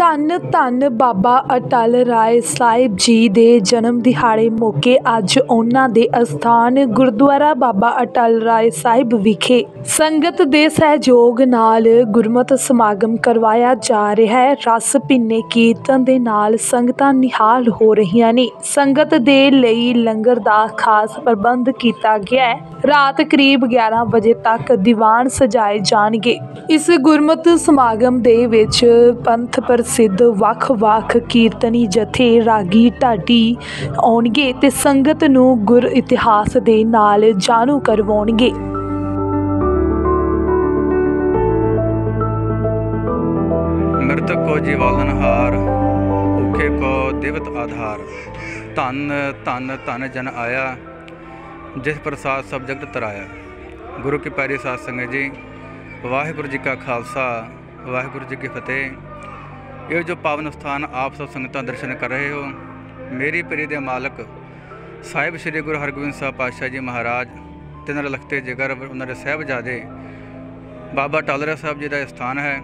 ਧੰਨ ਧੰਨ ਬਾਬਾ ਅਟਲ ਰਾਏ ਸਾਹਿਬ ਜੀ ਦੇ ਜਨਮ ਦਿਹਾੜੇ ਮੌਕੇ ਅੱਜ ਉਹਨਾਂ ਦੇ ਅਸਥਾਨ ਗੁਰਦੁਆਰਾ ਬਾਬਾ ਅਟਲ ਰਾਏ ਸਾਹਿਬ ਵਿਖੇ ਸੰਗਤ ਦੇ ਸਹਿਯੋਗ ਨਾਲ ਗੁਰਮਤਿ ਸਮਾਗਮ ਕਰਵਾਇਆ ਜਾ ਰਿਹਾ ਹੈ। ਰਸ ਭਿੰਨੇ ਕੀਰਤਨ ਦੇ ਨਾਲ ਸੰਗਤਾਂ ਨਿਹਾਲ ਹੋ ਰਹੀਆਂ ਨੇ। ਸੰਗਤ ਦੇ ਲਈ ਲੰਗਰ ਦਾ ਖਾਸ ਪ੍ਰਬੰਧ ਕੀਤਾ ਗਿਆ ਹੈ। ਰਾਤ ਕਰੀਬ 11 ਵਜੇ ਤੱਕ ਦੀਵਾਨ ਸਜਾਏ ਜਾਣਗੇ। ਇਸ ਗੁਰਮਤਿ ਸਮਾਗਮ ਦੇ ਵਿੱਚ ਪੰਥ ਪ੍ਰਸਿੱਧ ਵੱਖ-ਵੱਖ ਕੀਰਤਨੀ ਜਥੇ ਰਾਗੀ ਢਾਡੀ ਆਉਣਗੇ ਤੇ ਸੰਗਤ ਨੂੰ ਗੁਰ ਇਤਿਹਾਸ ਦੇ ਨਾਲ ਜਾਣੂ ਕਰਵਾਉਣਗੇ। ਮ੍ਰਿਤਕ ਕੋ ਜੀਵਾਲਨਹਾਰ, ਭੁਖੇ ਕੋ ਦਿਵਤ ਆਧਾਰ। ਧੰਨ ਧੰਨ ਧੰਨ ਜਨ ਆਇਆ, ਜਿਸ ਪ੍ਰਸਾਦ ਸਭ ਜਗਤ ਤਰਾਇਆ। ਗੁਰੂ ਕੀ ਪਿਆਰੀ ਸਾਧ ਸੰਗਤ ਜੀ, ਵਾਹਿਗੁਰੂ ਜੀ ਕਾ ਖਾਲਸਾ, ਵਾਹਿਗੁਰੂ ਜੀ ਕੀ ਫਤਿਹ। ਇਹ ਜੋ ਪਾਵਨ ਸਥਾਨ ਆਪ ਸਭ ਸੰਗਤਾਂ ਦਰਸ਼ਨ ਕਰ ਰਹੇ ਹੋ। ਮੇਰੀ ਪ੍ਰੀ ਦੇ ਮਾਲਕ ਸਾਹਿਬ ਸ੍ਰੀ ਗੁਰੂ ਹਰਗੋਬਿੰਦ ਸਾਹਿਬ ਪਾਤਸ਼ਾਹ ਜੀ ਮਹਾਰਾਜ, ਤੇ ਨਾਲ ਲਖਤੇ ਜਿਗਰ ਉਹਨਾਂ ਦੇ ਸਾਹਿਬਜ਼ਾਦੇ ਬਾਬਾ ਟਾਲਰਾ ਸਾਹਿਬ ਜੀ ਦਾ ਇਹ ਸਥਾਨ ਹੈ।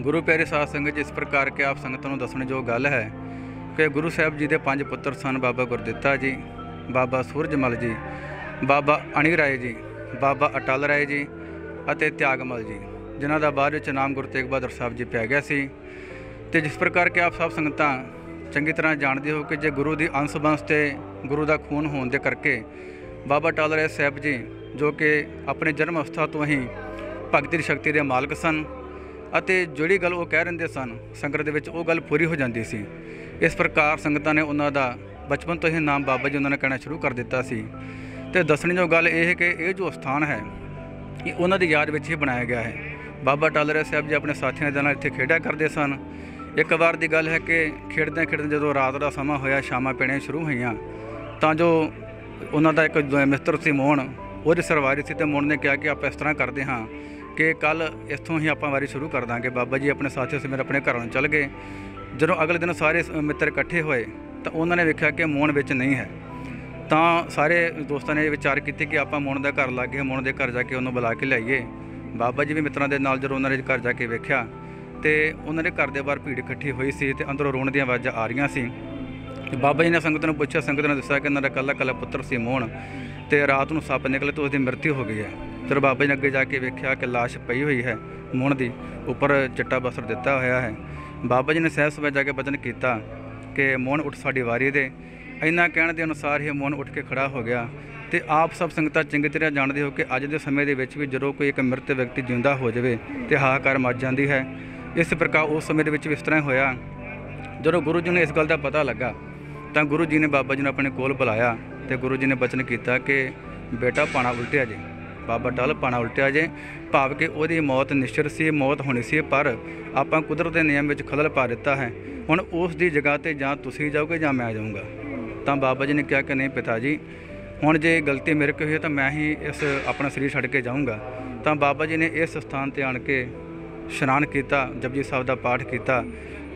ਗੁਰੂ ਪਿਆਰੇ ਸਾਧ ਸੰਗਤ ਜੀ, ਇਸ ਪ੍ਰਕਾਰ ਕੇ ਆਪ ਸੰਗਤਾਂ ਨੂੰ ਦੱਸਣ ਜੋ ਗੱਲ ਹੈ ਕਿ ਗੁਰੂ ਸਾਹਿਬ ਜੀ ਦੇ ਪੰਜ ਪੁੱਤਰ ਸਨ ਬਾਬਾ ਗੁਰਦਿੱਤਾ ਜੀ, ਬਾਬਾ ਸੂਰਜਮਲ ਜੀ, ਬਾਬਾ ਅਣੀ ਰਾਏ ਜੀ, ਬਾਬਾ ਅਟਲ ਰਾਏ ਜੀ ਅਤੇ ਤਿਆਗਮਲ ਜੀ। ਜਿਨ੍ਹਾਂ ਦਾ ਬਾਅਦ ਵਿੱਚ ਨਾਮ ਗੁਰੂ ਤੇਗ ਬਹਾਦਰ ਸਾਹਿਬ ਜੀ ਪਿਆ ਗਿਆ ਸੀ। ਤੇ ਜਿਸ ਪ੍ਰਕਾਰ ਕਿ ਆਪ ਸਭ ਸੰਗਤਾਂ ਚੰਗੀ ਤਰ੍ਹਾਂ ਜਾਣਦੇ ਹੋ ਕਿ ਜੇ ਗੁਰੂ ਦੀ ਅੰਸ਼ ਬੰਸ ਤੇ ਗੁਰੂ ਦਾ ਖੂਨ ਹੋਣ ਦੇ ਕਰਕੇ ਬਾਬਾ ਟਾਲ ਰਾਏ ਸਾਹਿਬ ਜੀ, ਜੋ ਕਿ ਆਪਣੇ ਜਨਮ ਅਵਸਥਾ ਤੋਂ ਹੀ ਭਗਤੀ ਦੀ ਸ਼ਕਤੀ ਦੇ ਮਾਲਕ ਸਨ ਅਤੇ ਜਿਹੜੀ ਗੱਲ ਉਹ ਕਹਿ ਰਹਿੰਦੇ ਸਨ ਸੰਗਤ ਦੇ ਵਿੱਚ, ਉਹ ਗੱਲ ਪੂਰੀ ਹੋ ਜਾਂਦੀ ਸੀ। ਇਸ ਪ੍ਰਕਾਰ ਸੰਗਤਾਂ ਨੇ ਉਹਨਾਂ ਦਾ ਬਚਪਨ ਤੋਂ ਹੀ ਨਾਮ ਬਾਬਾ ਜੀ ਉਹਨਾਂ ਨੇ ਕਹਿਣਾ ਸ਼ੁਰੂ ਕਰ ਦਿੱਤਾ ਸੀ। ਤੇ ਜੋ ਗੱਲ ਇਹ ਹੈ ਕਿ ਇਹ ਜੋ ਸਥਾਨ ਹੈ, ਇਹ ਉਹਨਾਂ ਦੀ ਯਾਦ ਵਿੱਚ ਹੀ ਬਣਾਇਆ ਗਿਆ ਹੈ। ਬਾਬਾ ਟਾਲਰੇ ਸਾਹਿਬ ਜੀ ਆਪਣੇ ਸਾਥੀਆਂ ਦੇ ਨਾਲ ਇੱਥੇ ਖੇਡਿਆ ਕਰਦੇ ਸਨ। ਇੱਕ ਵਾਰ ਦੀ ਗੱਲ ਹੈ ਕਿ ਖੇਡਦੇ ਖੇਡਦੇ ਜਦੋਂ ਰਾਤ ਦਾ ਸਮਾਂ ਹੋਇਆ, ਸ਼ਾਮਾਂ ਪੈਣੀਆਂ ਸ਼ੁਰੂ ਹੋਈਆਂ, ਤਾਂ ਜੋ ਉਹਨਾਂ ਦਾ ਇੱਕ ਮਿੱਤਰ ਸੀ ਮੋਹਨ ਉਹਦੀ ਸਰਵਾਰੀ ਸੀ ਤੇ ਮੋਹਨ ਨੇ ਕਿਹਾ ਕਿ ਆਪਾਂ ਇਸ ਤਰ੍ਹਾਂ ਕਰਦੇ ਹਾਂ ਕਿ ਕੱਲ ਇੱਥੋਂ ਹੀ ਆਪਾਂ ਵਾਰੀ ਸ਼ੁਰੂ ਕਰ ਦਾਂਗੇ। ਬਾਬਾ ਜੀ ਆਪਣੇ ਸਾਥੀਆਂ ਸਮੇਤ ਆਪਣੇ ਘਰਾਂ ਨੂੰ ਚੱਲ ਗਏ। ਜਦੋਂ ਅਗਲੇ ਦਿਨ ਸਾਰੇ ਸ- ਮਿੱਤਰ ਇਕੱਠੇ ਹੋਏ, ਤਾਂ ਉਹਨਾਂ ਨੇ ਵੇਖਿਆ ਕਿ ਮੋਹਨ ਵਿੱਚ ਨਹੀਂ ਹੈ। ਤਾਂ ਸਾਰੇ ਦੋਸਤਾਂ ਨੇ ਇਹ ਵਿਚਾਰ ਕੀਤੀ ਕਿ ਆਪਾਂ ਮੋਹਨ ਦਾ ਘਰ ਲਾਗੇ, ਮੋਹਨ ਦੇ ਘਰ ਜਾ ਕੇ ਉਹਨੂੰ ਬੁਲਾ ਕੇ ਲਿਆਈਏ। ਬਾਬਾ ਜੀ ਵੀ ਮਿੱਤਰਾਂ ਦੇ ਨਾਲ ਜਦੋਂ ਉਹਨਾਂ ਦੇ ਘਰ ਜਾ ਕੇ ਵੇਖਿਆ ਤੇ ਉਹਨਾਂ ਦੇ ਘਰ ਦੇ ਬਾਹਰ ਭੀੜ ਇਕੱਠੀ ਹੋਈ ਸੀ ਤੇ ਅੰਦਰੋਂ ਰੋਣ ਦੀਆਂ ਆਵਾਜ਼ਾਂ ਆ ਰਹੀਆਂ ਸੀ। ਤੇ ਬਾਬਾ ਜੀ ਨੇ ਸੰਗਤ ਨੂੰ ਪੁੱਛਿਆ, ਸੰਗਤ ਨੇ ਦੱਸਿਆ ਕਿ ਉਹਨਾਂ ਦਾ ਕੱਲਾ ਕੱਲਾ ਪੁੱਤਰ ਸੀ ਮੋਹਨ ਤੇ ਰਾਤ ਨੂੰ ਸੱਪ ਨਿਕਲੇ ਤੇ ਉਸ ਦੀ ਮ੍ਰਿਤਿੂ ਹੋ ਗਈ ਹੈ। ਫਿਰ ਬਾਬਾ ਜੀ ਨੇ ਅੱਗੇ ਜਾ ਕੇ ਵੇਖਿਆ ਕਿ ਲਾਸ਼ ਪਈ ਹੋਈ ਹੈ ਮੋਹਣ ਦੀ, ਉੱਪਰ ਚਿੱਟਾ ਬਸਰ ਦਿੱਤਾ ਹੋਇਆ ਹੈ। ਬਾਬਾ ਜੀ ਨੇ ਸਹਿਜ ਸਵੇਜ ਜਾ ਕੇ ਬਚਨ ਕੀਤਾ ਕਿ ਮੋਹਨ ਉੱਠ ਸਾਡੀ ਵਾਰੀ ਦੇ। ਇੰਨਾ ਕਹਿਣ ਦੇ ਅਨੁਸਾਰ ਹੀ ਮੋਹਨ ਉੱਠ ਕੇ ਖੜਾ ਹੋ ਗਿਆ ਤੇ ਆਪ ਸਭ ਸੰਗਤਾਂ ਚੰਗੀ ਤਰ੍ਹਾਂ ਜਾਣਦੇ ਹੋ ਕਿ ਅੱਜ ਦੇ ਸਮੇਂ ਦੇ ਵਿੱਚ ਵੀ ਜਦੋਂ ਕੋਈ ਇੱਕ ਮ੍ਰਿਤ ਵਿਅਕਤੀ ਜਿੰਦਾ ਹੋ ਜਾਵੇ ਤੇ ਹਾਹਾਕਾਰ ਮਚ ਜਾਂਦੀ ਹੈ, ਇਸ ਪ੍ਰਕਾਰ ਉਸ ਸਮੇਂ ਦੇ ਵਿੱਚ ਵੀ ਇਸ ਤਰ੍ਹਾਂ ਹੋਇਆ। ਜਦੋਂ ਗੁਰੂ ਜੀ ਨੂੰ ਇਸ ਗੱਲ ਦਾ ਪਤਾ ਲੱਗਾ, ਤਾਂ ਗੁਰੂ ਜੀ ਨੇ ਬਾਬਾ ਜੀ ਨੂੰ ਆਪਣੇ ਕੋਲ ਬੁਲਾਇਆ ਤੇ ਗੁਰੂ ਜੀ ਨੇ ਬਚਨ ਕੀਤਾ ਕਿ ਬੇਟਾ ਪਾਣਾ ਉਲਟਿਆ ਜੇ, ਬਾਬਾ ਟਲ ਪਾਣਾ ਉਲਟਿਆ ਜੇ, ਭਾਵ ਕਿ ਉਹਦੀ ਮੌਤ ਨਿਸ਼ਚਿਤ ਸੀ, ਮੌਤ ਹੋਣੀ ਸੀ, ਪਰ ਆਪਾਂ ਕੁਦਰਤ ਦੇ ਨਿਯਮ ਵਿੱਚ ਖਲਲ ਪਾ ਦਿੱਤਾ ਹੈ। ਹੁਣ ਉਸ ਦੀ ਜਗ੍ਹਾ ਤੇ ਜਾਂ ਤੁਸੀਂ ਜਾਓਗੇ ਜਾਂ ਮੈਂ ਜਾਊਂਗਾ। ਤਾਂ ਬਾਬਾ ਜੀ ਨੇ ਕਿਹਾ ਕਿ ਨਹੀਂ ਪਿਤਾ ਜੀ ਹੁਣ ਜੇ ਗਲਤੀ ਮੇਰੇ ਕੋਲ ਹੋਈ ਹੈ ਤਾਂ ਮੈਂ ਹੀ ਇਸ ਆਪਣਾ ਸਰੀਰ ਛੱਡ ਕੇ ਜਾਊਂਗਾ। ਤਾਂ ਬਾਬਾ ਜੀ ਨੇ ਇਸ ਸਥਾਨ ਤੇ ਆਣ ਕੇ ਇਸ਼ਨਾਨ ਕੀਤਾ, ਜਪਜੀ ਸਾਹਿਬ ਦਾ ਪਾਠ ਕੀਤਾ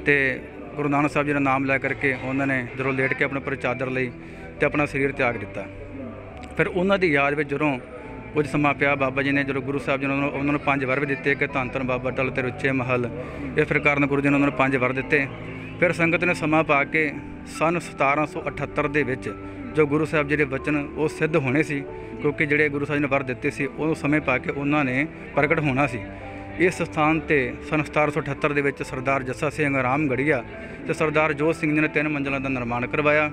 ਤੇ ਗੁਰੂ ਨਾਨਕ ਸਾਹਿਬ ਜੀ ਦਾ ਨਾਮ ਲੈ ਕਰਕੇ ਉਹਨਾਂ ਨੇ ਜਦੋਂ ਲੇਟ ਕੇ ਆਪਣੇ ਉੱਪਰ ਚਾਦਰ ਲਈ ਤੇ ਆਪਣਾ ਸਰੀਰ ਤਿਆਗ ਦਿੱਤਾ। ਫਿਰ ਉਹਨਾਂ ਦੀ ਯਾਦ ਵਿੱਚ ਜਦੋਂ ਕੁਝ ਸਮਾਂ ਪਿਆ, ਬਾਬਾ ਜੀ ਨੇ ਜਦੋਂ ਗੁਰੂ ਸਾਹਿਬ ਜੀ ਨੇ ਉਹਨਾਂ ਨੂੰ- ਉਹਨਾਂ ਨੂੰ ਪੰਜ ਵਰ ਵੀ ਦਿੱਤੇ ਕਿ ਧੰਨ ਧੰਨ ਬਾਬਾ ਟਲ ਤੇ ਰੁੱਚੇ ਮਹਲ, ਇਸ ਪ੍ਰਕਾਰ ਨਾਲ ਗੁਰੂ ਜੀ ਨੇ ਉਹਨਾਂ ਨੂੰ ਪੰਜ ਵਰ ਦਿੱਤੇ। ਫਿਰ ਸੰਗਤ ਨੇ ਸਮਾਂ ਪਾ ਕੇ ਸਨ 1778 ਦੇ ਵਿੱਚ ਜੋ ਗੁਰੂ ਸਾਹਿਬ ਜੀ ਦੇ ਵਚਨ, ਉਹ ਸਿੱਧ ਹੋਣੇ ਸੀ, ਕਿਉਂਕਿ ਜਿਹੜੇ ਗੁਰੂ ਸਾਹਿਬ ਨੇ ਵਰ ਦਿੱਤੇ ਸੀ, ਉਹ ਸਮੇਂ ਪਾ ਕੇ ਉਹਨਾਂ ਨੇ ਪ੍ਰਗਟ ਹੋਣਾ ਸੀ। ਇਸ ਸਥਾਨ ਤੇ ਸਨ 1778 ਦੇ ਵਿੱਚ ਸਰਦਾਰ ਜੱਸਾ ਸਿੰਘ ਰਾਮਗੜੀਆ ਤੇ ਸਰਦਾਰ ਜੋਤ ਸਿੰਘ ਜੀ ਨੇ ਤਿੰਨ ਮੰਜ਼ਲਾਂ ਦਾ ਨਿਰਮਾਣ ਕਰਵਾਇਆ।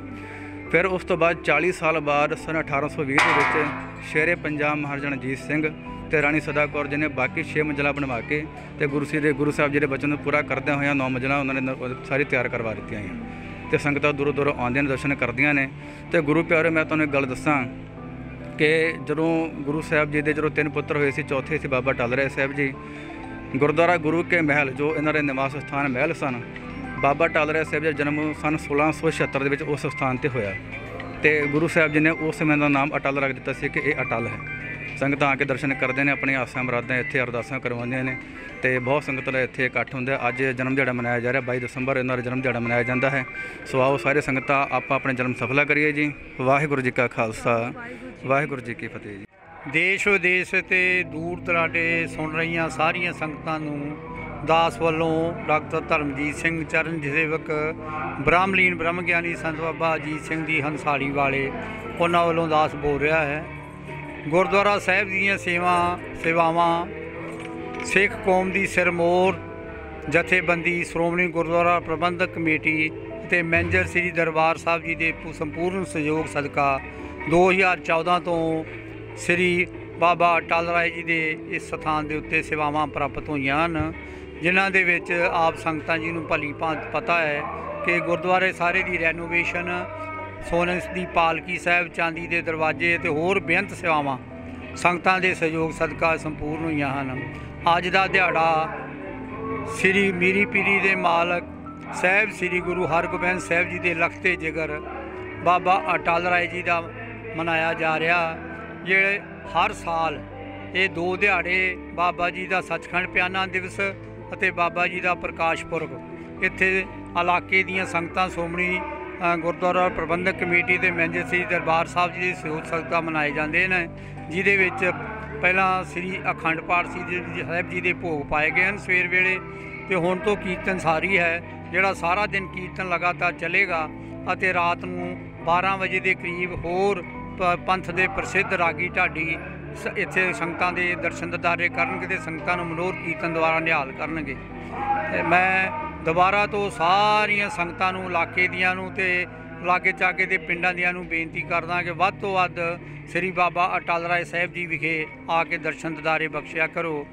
ਫਿਰ ਉਸ ਤੋਂ ਬਾਅਦ 40 ਸਾਲ ਬਾਅਦ ਸਨ 1820 ਦੇ ਵਿੱਚ ਸ਼ੇਰੇ ਪੰਜਾਬ ਮਹਾਰਾਜਾ ਰਣਜੀਤ ਸਿੰਘ ਤੇ ਰਾਣੀ ਸਦਾ ਕੌਰ ਜੀ ਨੇ ਬਾਕੀ 6 ਮੰਜ਼ਲਾਂ ਬਣਵਾ ਕੇ ਤੇ ਗੁਰੂ ਸ਼੍ਰੀ ਦੇ ਗੁਰੂ ਸਾਹਿਬ ਜੀ ਦੇ ਬਚਨ ਨੂੰ ਪੂਰਾ ਕਰਦਿਆਂ ਹੋਇਆਂ 9 ਮੰਜ਼ਲਾਂ ਉਹਨਾਂ ਨੇ ਨ- ਸਾਰੀ ਤਿਆਰ ਕਰਵਾ ਦਿੱਤੀਆਂ ਤੇ ਸੰਗਤਾਂ ਦੂਰੋਂ ਦੂਰੋਂ ਆਉਂਦੀਆਂ ਨੇ, ਦਰਸ਼ਨ ਕਰਦੀਆਂ ਨੇ। ਤੇ ਗੁਰੂ ਪਿਆਰੇ, ਮੈਂ ਤੁਹਾਨੂੰ ਇੱਕ ਗੱਲ ਦੱਸਾਂ ਕਿ ਜਦੋਂ ਗੁਰੂ ਸਾਹਿਬ ਜੀ ਦੇ ਜਦੋਂ ਤਿੰਨ ਪੁੱਤਰ ਹੋਏ ਸੀ, ਚੌਥੇ ਸੀ ਬਾਬਾ ਟਲ ਰਾਏ ਸਾਹਿਬ ਜੀ, ਗੁਰਦੁਆਰਾ ਗੁਰੂ ਕੇ ਮਹਿਲ, ਜੋ ਇਹਨਾਂ ਦੇ ਨਿਵਾਸ ਸਥਾਨ ਮਹਿਲ ਸਨ, ਬਾਬਾ ਟਲ ਰਾਏ ਸਾਹਿਬ ਜੀ ਦਾ ਜਨਮ ਸਨ 1676 ਦੇ ਵਿੱਚ ਉਸ ਸਥਾਨ ਤੇ ਹੋਇਆ। ਤੇ ਗੁਰੂ ਸਾਹਿਬ ਜੀ ਨੇ ਉਸ ਸਮੇਂ ਦਾ ਨਾਮ ਅਟਲ ਰੱਖ ਦਿੱਤਾ ਸੀ ਕਿ ਇਹ ਅਟਲ ਹੈ। ਸੰਗਤਾਂ ਆ ਕੇ ਦਰਸ਼ਨ ਕਰਦੇ ਨੇ ਆਪਣੀਆਂ ਆਸਾਂ ਮੁਰਾਦਾਂ ਇੱਥੇ ਅਰਦਾਸਾਂ ਕਰਵਾਉਂਦੀਆਂ ਨੇ ਤੇ ਬਹੁਤ ਸੰਗਤ ਦਾ ਇੱਥੇ ਇਕੱਠ ਹੁੰਦਾ। ਅੱਜ ਜਨਮ ਦਿਹਾੜਾ ਮਨਾਇਆ ਜਾ ਰਿਹਾ 22 ਦਸੰਬਰ ਇਹਨਾਂ ਦਾ ਜਨਮ ਦਿਹਾੜਾ ਮਨਾਇਆ ਜਾਂਦਾ ਹੈ। ਸੋ ਆਓ ਸਾਰੇ ਸੰਗਤਾਂ, ਆਪਾਂ ਆਪਣੇ ਜਨਮ ਸਫਲਾ ਕਰੀਏ ਜੀ। ਵਾਹਿਗੁਰੂ ਜੀ ਕਾ ਖਾਲਸਾ, ਵਾਹਿਗੁਰੂ ਜੀ ਕੀ ਫਤਿਹ ਜੀ। ਦੇਸ਼ ਵਿਦੇਸ਼ ਤੇ ਦੂਰ ਦਰਾਡੇ ਸੁਣ ਰਹੀਆਂ ਸਾਰੀਆਂ ਸੰਗਤਾਂ ਨੂੰ ਦਾਸ ਵੱਲੋਂ ਡਾਕਟਰ ਧਰਮਜੀਤ ਸਿੰਘ ਚਰਨ ਸੇਵਕ, ਬ੍ਰਹਮਲੀਨ ਬ੍ਰਹਮ ਗਿਆਨੀ ਸੰਤ ਬਾਬਾ ਅਜੀਤ ਸਿੰਘ ਦੀ ਹੰਸਾਲੀ ਵਾਲੇ ਉਹਨਾਂ ਵੱਲੋਂ ਦਾਸ ਬੋਲ ਰਿਹਾ ਹੈ। ਗੁਰਦੁਆਰਾ ਸਾਹਿਬ ਦੀਆਂ ਸੇਵਾ, ਸੇਵਾਵਾਂ, ਸਿੱਖ ਕੌਮ ਦੀ ਸਿਰਮੋਰ, ਜਥੇਬੰਦੀ, ਸ਼੍ਰੋਮਣੀ ਗੁਰਦੁਆਰਾ ਪ੍ਰਬੰਧਕ ਕਮੇਟੀ ਅਤੇ ਮੈਨੇਜਰ ਸ੍ਰੀ ਦਰਬਾਰ ਸਾਹਿਬ ਜੀ ਦੇ ਸੰਪੂਰਨ ਸਹਿਯੋਗ ਸਦਕਾ 2014 ਤੋਂ ਸ੍ਰੀ ਬਾਬਾ ਅਟਲ ਰਾਏ ਜੀ ਦੇ ਇਸ ਸਥਾਨ ਦੇ ਉੱਤੇ ਸੇਵਾਵਾਂ ਪ੍ਰਾਪਤ ਹੋਈਆਂ ਹਨ, ਜਿਨ੍ਹਾਂ ਦੇ ਵਿੱਚ ਆਪ ਸੰਗਤਾਂ ਜੀ ਨੂੰ ਭਲੀ ਭਾਂਤ ਪਤਾ ਹੈ ਕਿ ਗੁਰਦੁਆਰੇ ਸਾਰੇ ਦੀ ਰੈਨੋਵੇਸ਼ਨ ਸੋਨਸ ਦੀ ਪਾਲਕੀ ਸਾਹਿਬ ਚਾਂਦੀ ਦੇ ਦਰਵਾਜ਼ੇ ਤੇ ਹੋਰ ਬੇਅੰਤ ਸੇਵਾਵਾਂ ਸੰਗਤਾਂ ਦੇ ਸਹਿਯੋਗ ਸਦਕਾ ਸੰਪੂਰਨ ਹੋਈਆਂ ਹਨ। ਅੱਜ ਦਾ ਦਿਹਾੜਾ ਸ੍ਰੀ ਮੀਰੀ ਪੀਰੀ ਦੇ ਮਾਲਕ ਸਾਹਿਬ ਸ੍ਰੀ ਗੁਰੂ ਹਰਗੋਬਿੰਦ ਸਾਹਿਬ ਜੀ ਦੇ ਲਖਤੇ ਜਿਗਰ ਬਾਬਾ ਅਟਲ ਰਾਏ ਜੀ ਦਾ ਮਨਾਇਆ ਜਾ ਰਿਹਾ, ਜਿਹੜੇ ਹਰ ਸਾਲ ਇਹ ਦੋ ਦਿਹਾੜੇ ਬਾਬਾ ਜੀ ਦਾ ਸੱਚਖੰਡ ਪਿਆਨਾ ਦਿਵਸ ਅਤੇ ਬਾਬਾ ਜੀ ਦਾ ਪ੍ਰਕਾਸ਼ ਪੁਰਬ। ਇੱਥੇ ਇਲਾਕੇ ਦੀਆਂ ਸੰਗਤਾਂ ਸੋਮਣੀ ਗੁਰਦੁਆਰਾ ਪ੍ਰਬੰਧਕ ਕਮੇਟੀ ਦੇ ਮੈਨੇਜਰ ਸ੍ਰੀ ਦਰਬਾਰ ਸਾਹਿਬ ਜੀ ਦੀ ਸਹਿਯੋਗ ਸਦਕਾ ਮਨਾਏ ਜਾਂਦੇ ਨੇ, ਜਿਹਦੇ ਵਿੱਚ ਪਹਿਲਾਂ ਸ੍ਰੀ ਅਖੰਡ ਪਾਠ ਸ੍ਰੀ ਸਾਹਿਬ ਜੀ ਦੇ ਭੋਗ ਪਾਏ ਗਏ ਹਨ ਸਵੇਰ ਵੇਲੇ, ਤੇ ਹੁਣ ਤੋਂ ਕੀਰਤਨ ਸਾਰੀ ਹੈ, ਜਿਹੜਾ ਸਾਰਾ ਦਿਨ ਕੀਰਤਨ ਲਗਾਤਾਰ ਚੱਲੇਗਾ ਅਤੇ ਰਾਤ ਨੂੰ 12 ਵਜੇ ਦੇ ਕਰੀਬ ਹੋਰ ਪ- ਪੰਥ ਦੇ ਪ੍ਰਸਿੱਧ ਰਾਗੀ ਢਾਡੀ ਸ- ਇੱਥੇ ਸੰਗਤਾਂ ਦੇ ਦਰਸ਼ਨ ਦਿਦਾਰੇ ਕਰਨਗੇ ਤੇ ਸੰਗਤਾਂ ਨੂੰ ਮਨੋਰ ਕੀਰਤਨ ਦੁਆਰਾ ਨਿਹਾਲ ਕਰਨਗੇ। ਤੇ ਮੈਂ ਦੁਬਾਰਾ ਤੋਂ ਸਾਰੀਆਂ ਸੰਗਤਾਂ ਨੂੰ, ਇਲਾਕੇ ਦੀਆਂ ਨੂੰ ਤੇ ਲਾਗੇ ਚਾਗੇ ਦੇ ਪਿੰਡਾਂ ਦੀਆਂ ਨੂੰ ਬੇਨਤੀ ਕਰਦਾ ਕਿ ਵੱਧ ਤੋਂ ਵੱਧ ਸ੍ਰੀ ਬਾਬਾ ਅਟਲ ਰਾਏ ਸਾਹਿਬ ਜੀ ਵਿਖੇ ਆ ਕੇ ਦਰਸ਼ਨ ਦਿਦਾਰੇ ਬਖਸ਼ਿਆ ਕਰੋ।